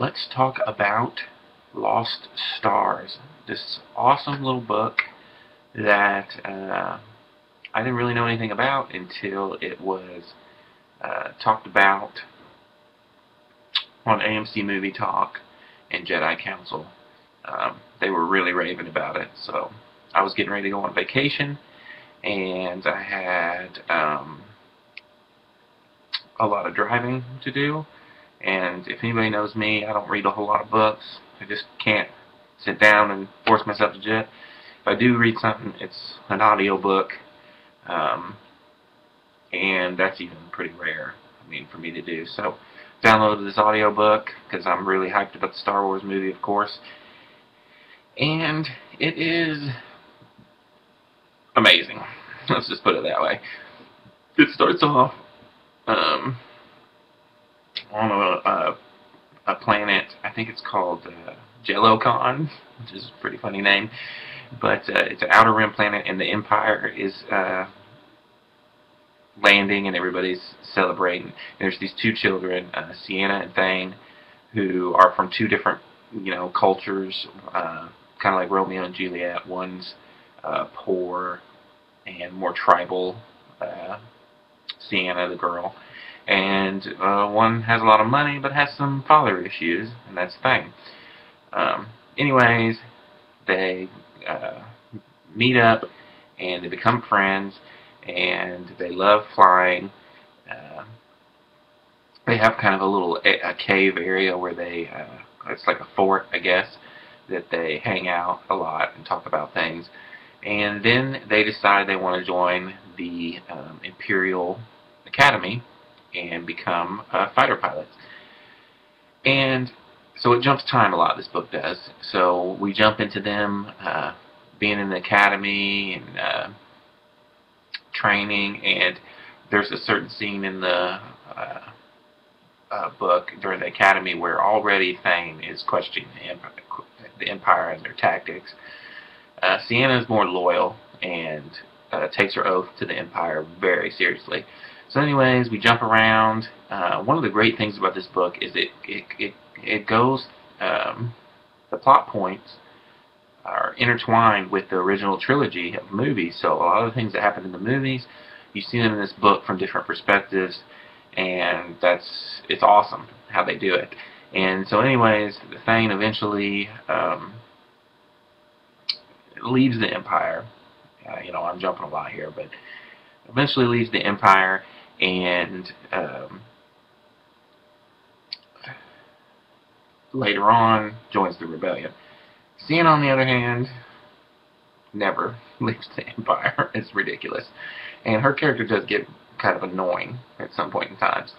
let's talk about Lost Stars. This awesome little book that uh, I didn't really know anything about until it was uh, talked about on AMC Movie Talk and Jedi Council. Um, they were really raving about it, so I was getting ready to go on vacation, and I had um, a lot of driving to do. And if anybody knows me, I don't read a whole lot of books. I just can't sit down and force myself to do it. If I do read something, it's an audio book, um, and that's even pretty rare. I mean, for me to do. So, downloaded this audio book because I'm really hyped about the Star Wars movie, of course. And it is amazing. Let's just put it that way. It starts off um, on a, a, a, planet, I think it's called uh, Jelucan, which is a pretty funny name. But uh, it's an outer rim planet, and the Empire is uh, landing, and everybody's celebrating. And There's these two children, uh, Ciena and Thane, who are from two different, you know, cultures, uh, kind of like Romeo and Juliet. One's uh, poor and more tribal, uh, Ciena, the girl, and uh, one has a lot of money but has some father issues, and that's the thing. Um, anyways, they uh, meet up and they become friends, and they love flying. Uh, they have kind of a little a, a cave area where they, uh, it's like a fort, I guess, that they hang out a lot and talk about things. And then they decide they want to join the um, Imperial Academy and become uh, fighter pilots. And so it jumps time a lot, this book does. So we jump into them uh, being in the academy and uh, training, and there's a certain scene in the uh, uh, book during the academy where already Thane is questioning the Empire, the Empire and their tactics. Uh, Ciena is more loyal and takes her oath to the Empire very seriously. So anyways, we jump around. Uh, one of the great things about this book is it it it, it goes um, the plot points are intertwined with the original trilogy of movies. So a lot of the things that happen in the movies, you see them in this book from different perspectives, and that's it's awesome how they do it. And so, anyways, the Thane eventually um, leaves the Empire. Uh, you know, I'm jumping a lot here, but eventually leaves the Empire and um, later on joins the rebellion. Ciena, on the other hand, never leaves the Empire. it's ridiculous. And her character does get kind of annoying at some point in times.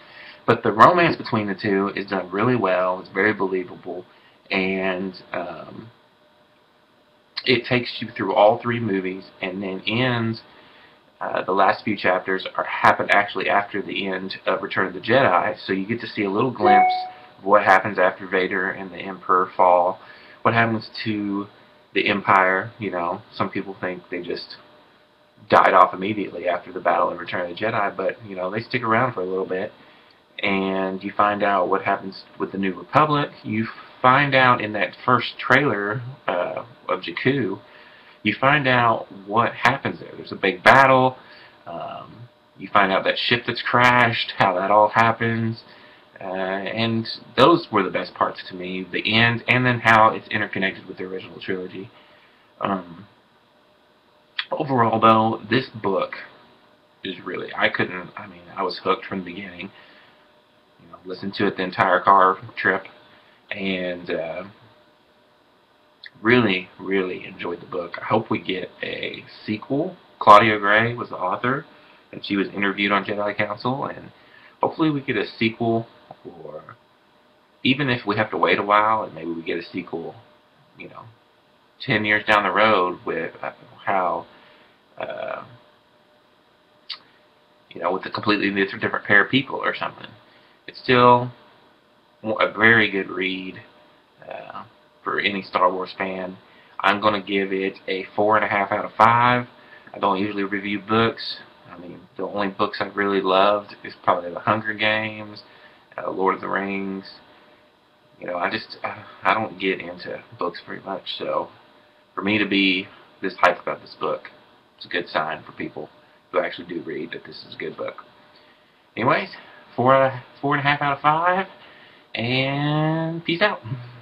But the romance between the two is done really well. It's very believable. And um, it takes you through all three movies and then ends uh, the last few chapters are happen actually after the end of Return of the Jedi, so you get to see a little glimpse of what happens after Vader and the Emperor fall, what happens to the Empire. You know, some people think they just died off immediately after the battle in Return of the Jedi, but you know they stick around for a little bit, and you find out what happens with the New Republic. You find out in that first trailer uh, of Jakku you find out what happens there. There's a big battle. Um, you find out that ship that's crashed, how that all happens. Uh, and those were the best parts to me, the end, and then how it's interconnected with the original trilogy. Um, overall, though, this book is really, I couldn't, I mean, I was hooked from the beginning. You know, listened to it the entire car trip, and uh, really, really enjoyed the book. I hope we get a sequel. Claudia Gray was the author, and she was interviewed on Jedi Council, and hopefully we get a sequel, or even if we have to wait a while, and maybe we get a sequel, you know, 10 years down the road with uh, how, uh, you know, with a completely different pair of people or something. It's still a very good read. For any Star Wars fan. I'm going to give it a 4.5 out of 5. I don't usually review books. I mean, the only books I've really loved is probably The Hunger Games, uh, Lord of the Rings, you know, I just uh, I don't get into books very much, so for me to be this hyped about this book, it's a good sign for people who actually do read that this is a good book. Anyways, four four and a half out of five, and peace out.